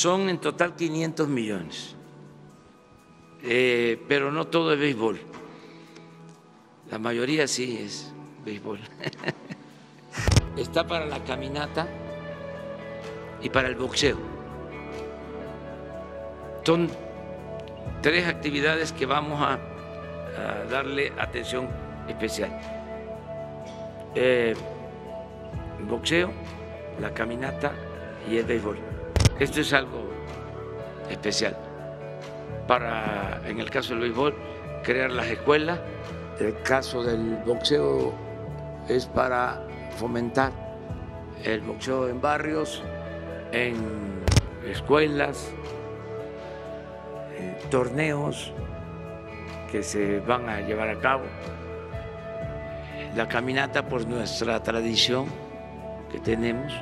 Son en total 500 millones, Eh, pero no todo es béisbol. La mayoría sí es béisbol. Está para la caminata y para el boxeo. Son tres actividades que vamos a, darle atención especial. Eh, boxeo, la caminata y el béisbol. Esto es algo especial. Para, en el caso del béisbol, crear las escuelas. El caso del boxeo es para fomentar el boxeo en barrios, en escuelas, en torneos que se van a llevar a cabo. La caminata por nuestra tradición que tenemos